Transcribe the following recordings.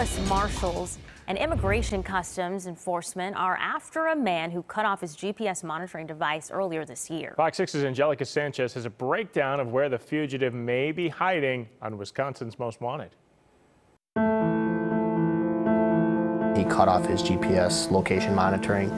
U.S. Marshals and Immigration Customs Enforcement are after a man who cut off his GPS monitoring device earlier this year. Fox 6's Angelica Sanchez has a breakdown of where the fugitive may be hiding on Wisconsin's Most Wanted. He cut off his GPS location monitoring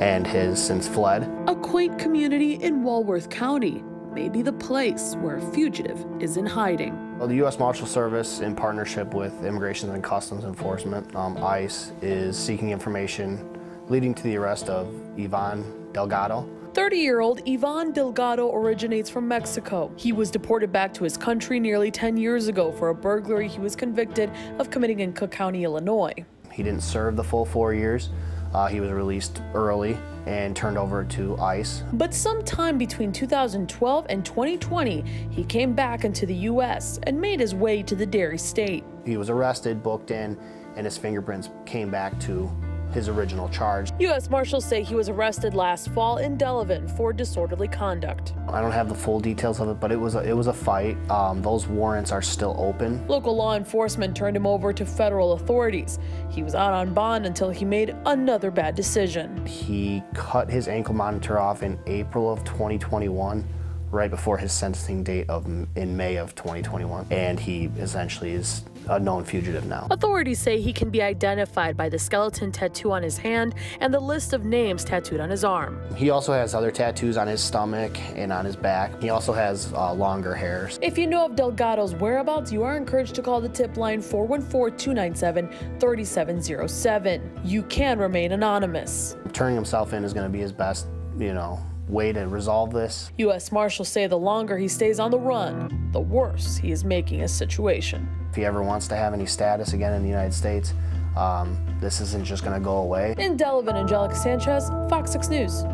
and has since fled. A quaint community in Walworth County may be the place where a fugitive is in hiding. Well, the U.S. Marshal Service, in partnership with Immigration and Customs Enforcement, um, ICE, is seeking information leading to the arrest of Ivan Delgado. 30-year-old Ivan Delgado originates from Mexico. He was deported back to his country nearly 10 years ago for a burglary he was convicted of committing in Cook County, Illinois. He didn't serve the full four years. Uh, he was released early and turned over to ICE. But sometime between 2012 and 2020, he came back into the U.S. and made his way to the Dairy State. He was arrested, booked in, and his fingerprints came back to his original charge. U.S. Marshals say he was arrested last fall in Delavan for disorderly conduct. I don't have the full details of it, but it was a, it was a fight. Um, those warrants are still open. Local law enforcement turned him over to federal authorities. He was out on bond until he made another bad decision. He cut his ankle monitor off in April of 2021 right before his sentencing date of in May of 2021, and he essentially is a known fugitive now. Authorities say he can be identified by the skeleton tattoo on his hand and the list of names tattooed on his arm. He also has other tattoos on his stomach and on his back. He also has uh, longer hairs. If you know of Delgado's whereabouts, you are encouraged to call the tip line 414-297-3707. You can remain anonymous. Turning himself in is going to be his best, you know, way to resolve this. U.S. Marshals say the longer he stays on the run, the worse he is making his situation. If he ever wants to have any status again in the United States, um, this isn't just going to go away. In Delavan, Angelica Sanchez, Fox 6 News.